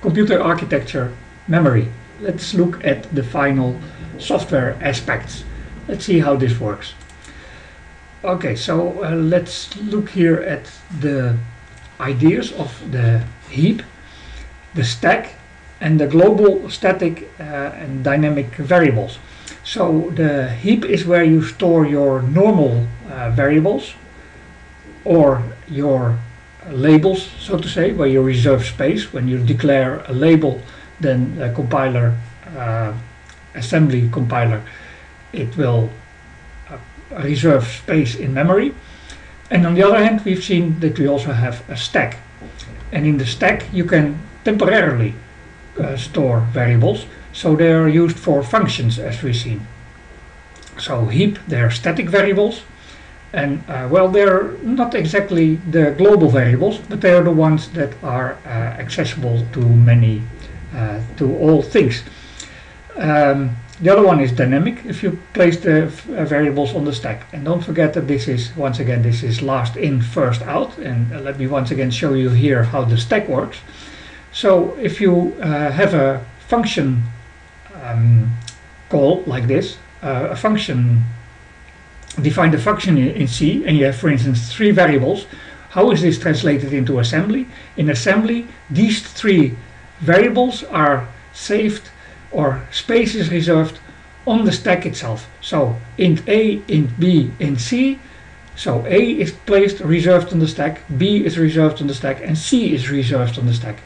computer architecture memory. Let's look at the final software aspects. Let's see how this works. Okay, so uh, let's look here at the ideas of the heap, the stack, and the global static uh, and dynamic variables. So the heap is where you store your normal uh, variables or your labels, so to say, where you reserve space. When you declare a label, then the compiler, uh, assembly compiler, it will uh, reserve space in memory. And on the other hand, we've seen that we also have a stack. And in the stack, you can temporarily uh, store variables. So they are used for functions as we've seen. So heap, they are static variables. And uh, well, they're not exactly the global variables, but they are the ones that are uh, accessible to many, uh, to all things. Um, the other one is dynamic if you place the uh, variables on the stack. And don't forget that this is, once again, this is last in, first out. And uh, let me once again show you here how the stack works. So if you uh, have a function um, call like this, a function define the function in, C and you have for instance three variables. How is this translated into assembly? In assembly these three variables are saved or space is reserved on the stack itself. So int a int b int c. So a is placed reserved on the stack b is reserved on the stack and c is reserved on the stack.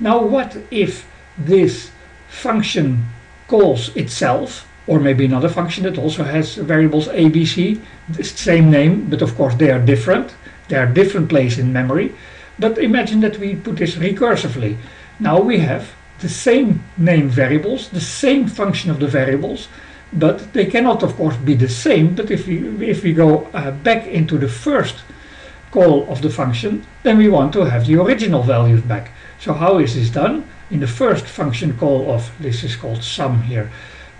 Now what if this function calls itself or maybe another function that also has variables a, b, c, the same name, but of course they are different. They are different places in memory. But imagine that we put this recursively. Now we have the same name variables, the same function of the variables, but they cannot of course be the same. But if we, if we go uh, back into the first call of the function, then we want to have the original values back. So how is this done? In the first function call of, this is called sum here,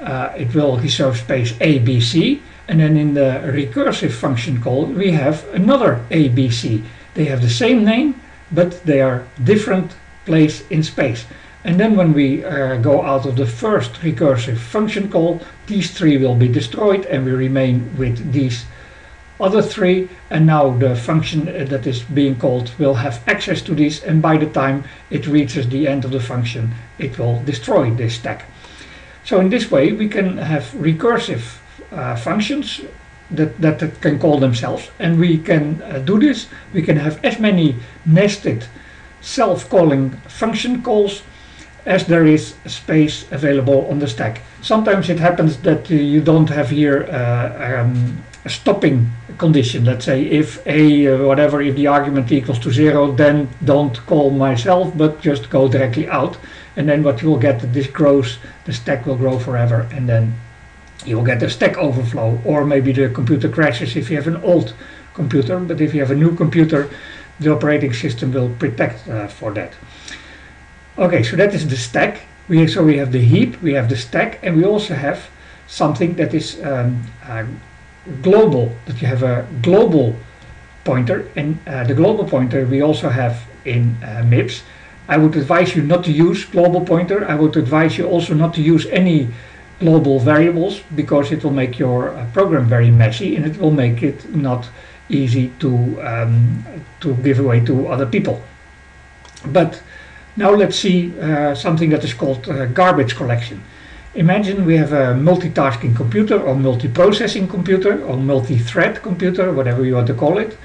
uh, it will reserve space ABC and then in the recursive function call we have another ABC. They have the same name but they are different place in space. And then when we uh, go out of the first recursive function call, these three will be destroyed and we remain with these other three. And now the function uh, that is being called will have access to these and by the time it reaches the end of the function, it will destroy this stack. So in this way we can have recursive uh, functions that, that, that, can call themselves and we can uh, do this. We can have as many nested self-calling function calls as there is space available on the stack. Sometimes it happens that uh, you don't have here uh, um, a stopping condition. Let's say if a uh, whatever, if the argument equals to zero, then don't call myself, but just go directly out and then what you will get that this grows the stack will grow forever and then you will get a stack overflow. Or maybe the computer crashes if you have an old computer but if you have a new computer the operating system will protect uh, for that. Okay so that is the stack. We so we have the heap we have the stack and we also have something that is um, uh, global that you have a global pointer and uh, the global pointer we also have in uh, MIPS I would advise you not to use global pointer. I would advise you also not to use any global variables because it will make your uh, program very messy and it will make it not easy to um, to give away to other people. But now let's see uh, something that is called uh, garbage collection. Imagine we have a multitasking computer or multiprocessing computer or multi-thread computer, whatever you want to call it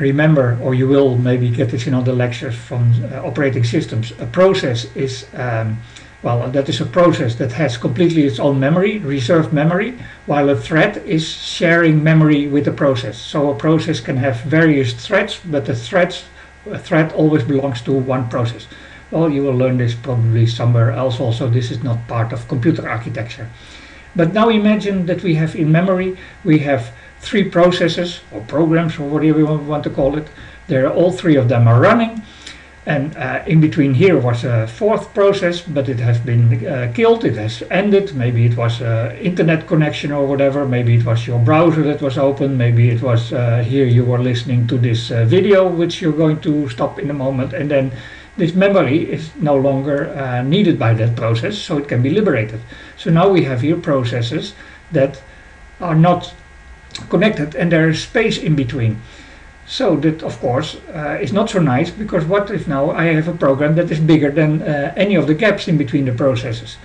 remember, or you will maybe get this in other lectures from uh, operating systems, a process is, um, well, that is a process that has completely its own memory, reserved memory, while a thread is sharing memory with the process. So a process can have various threads, but the threads, a thread always belongs to one process. Well, you will learn this probably somewhere else also. This is not part of computer architecture. But now imagine that we have in memory, we have three processes or programs or whatever you want to call it. There, all three of them are running. And uh, in between here was a fourth process, but it has been uh, killed, it has ended. Maybe it was an internet connection or whatever. Maybe it was your browser that was open. Maybe it was uh, here you were listening to this uh, video, which you're going to stop in a moment. And then this memory is no longer uh, needed by that process, so it can be liberated. So now we have here processes that are not connected and there is space in between. So that of course uh, is not so nice because what if now I have a program that is bigger than uh, any of the gaps in between the processes.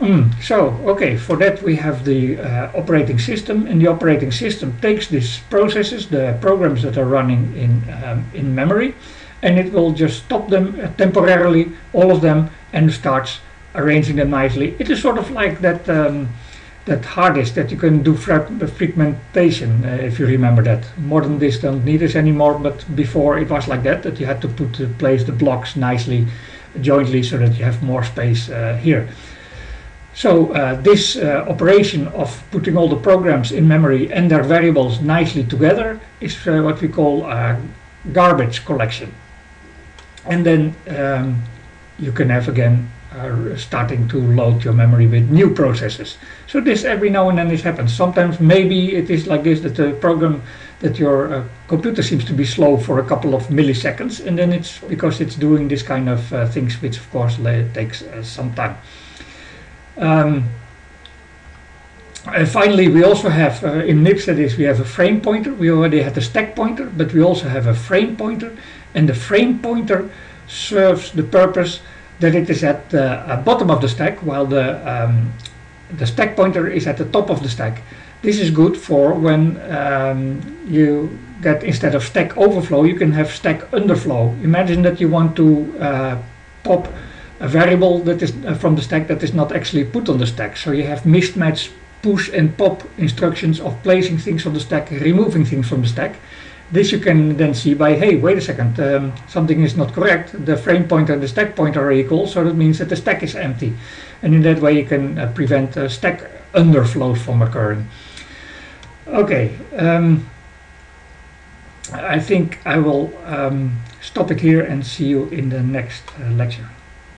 Mm, so okay, for that we have the uh, operating system and the operating system takes these processes, the programs that are running in, um, in memory and it will just stop them uh, temporarily, all of them, and starts arranging them nicely. It is sort of like that um, that hard disk that you can do fragmentation, uh, if you remember that. Modern disks don't need this anymore, but before it was like that, that you had to put uh, place the blocks nicely jointly so that you have more space uh, here. So uh, this uh, operation of putting all the programs in memory and their variables nicely together is what we call garbage collection and then um, you can have again uh, starting to load your memory with new processes. So this every now and then this happens. Sometimes maybe it is like this that the program that your uh, computer seems to be slow for a couple of milliseconds and then it's because it's doing this kind of uh, things which of course takes uh, some time. Um, and finally, we also have uh, in MIPS that is we have a frame pointer. We already had the stack pointer, but we also have a frame pointer and the frame pointer serves the purpose that it is at the uh, bottom of the stack while the um, the stack pointer is at the top of the stack. This is good for when um, you get instead of stack overflow you can have stack underflow. Imagine that you want to uh, pop a variable that is uh, from the stack that is not actually put on the stack. So you have mismatch push and pop instructions of placing things on the stack, removing things from the stack. This you can then see by, hey, wait a second, um, something is not correct. The frame pointer and the stack pointer are equal, so that means that the stack is empty. And in that way you can uh, prevent uh, stack underflows from occurring. Okay, um, I think I will um, stop it here and see you in the next uh, lecture.